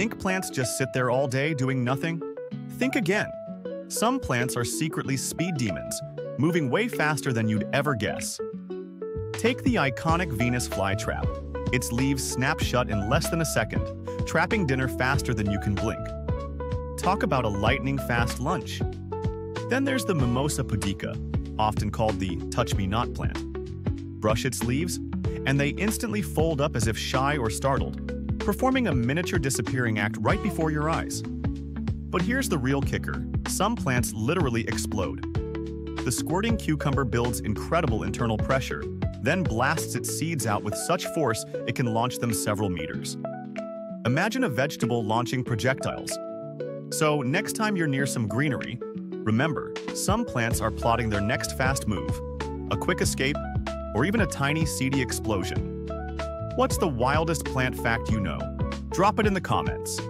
Think plants just sit there all day doing nothing? Think again. Some plants are secretly speed demons, moving way faster than you'd ever guess. Take the iconic Venus flytrap. Its leaves snap shut in less than a second, trapping dinner faster than you can blink. Talk about a lightning-fast lunch. Then there's the Mimosa pudica, often called the touch-me-not plant. Brush its leaves, and they instantly fold up as if shy or startled, performing a miniature disappearing act right before your eyes. But here's the real kicker. Some plants literally explode. The squirting cucumber builds incredible internal pressure, then blasts its seeds out with such force it can launch them several meters. Imagine a vegetable launching projectiles. So next time you're near some greenery, remember, some plants are plotting their next fast move, a quick escape, or even a tiny seedy explosion. What's the wildest plant fact you know? Drop it in the comments.